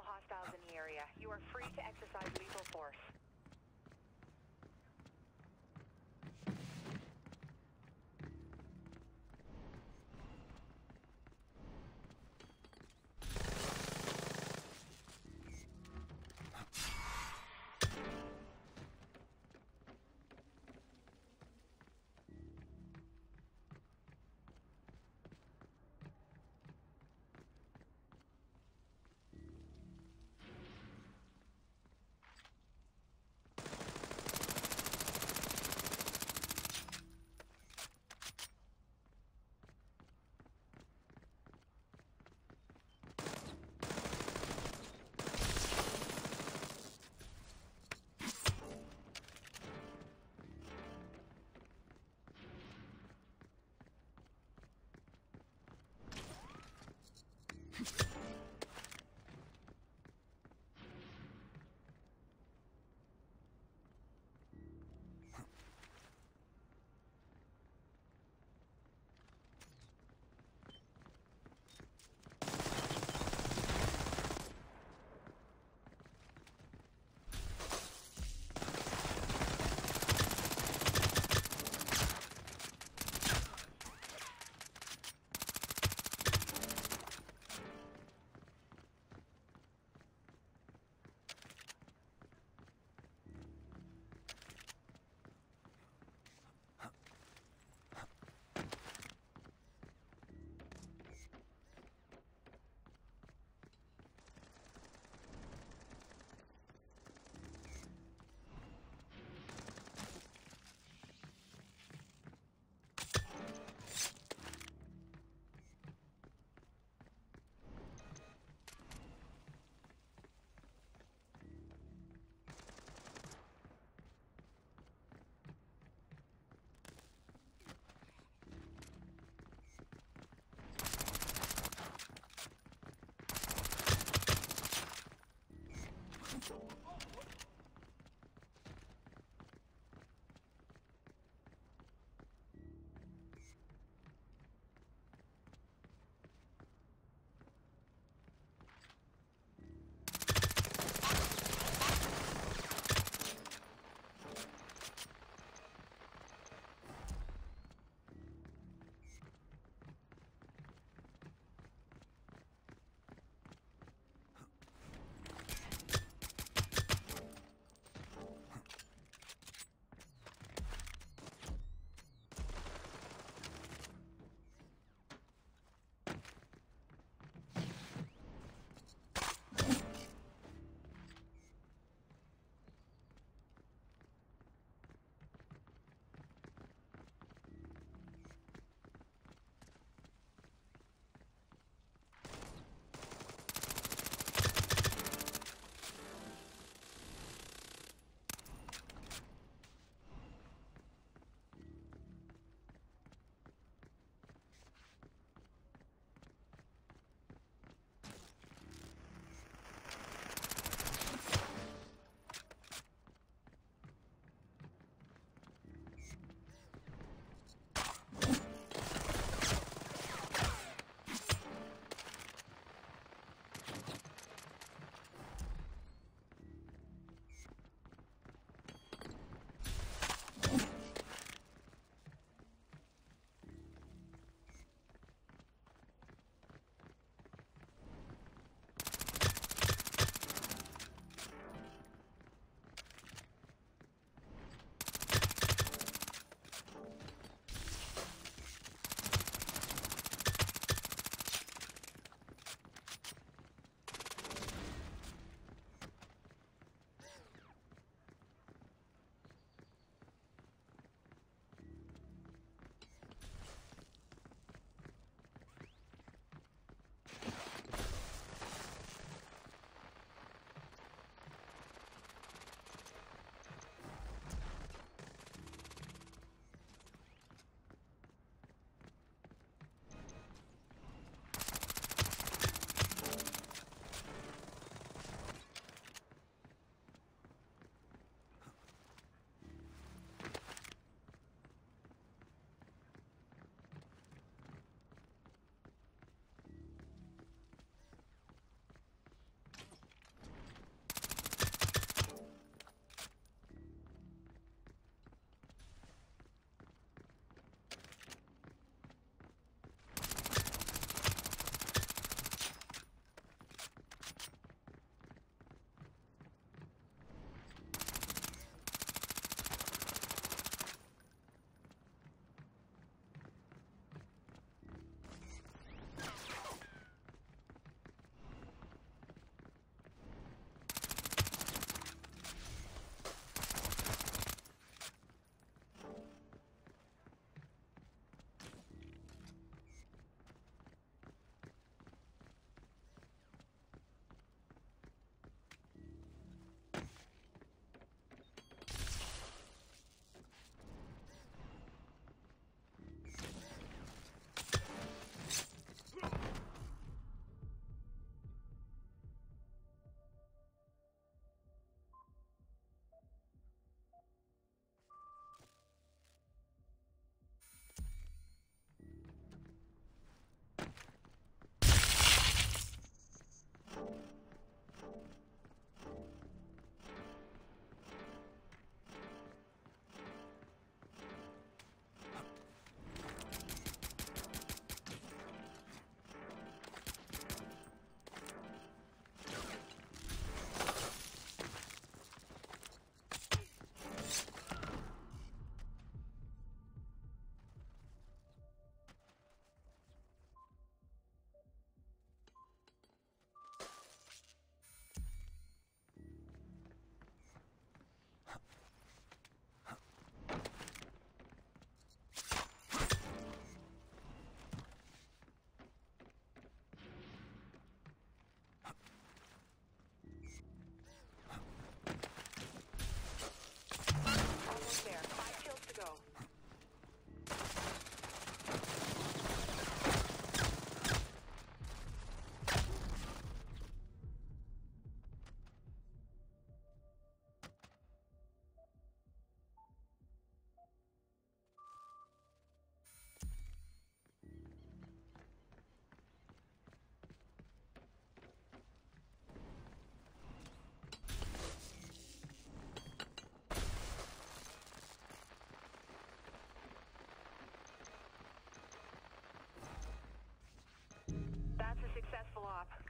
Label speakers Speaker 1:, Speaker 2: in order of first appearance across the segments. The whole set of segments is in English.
Speaker 1: Hostiles in the area. You are free to exercise lethal force.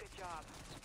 Speaker 1: Good job.